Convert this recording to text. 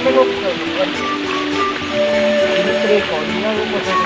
ットボックスを動かし、ブレーカーを担うこと。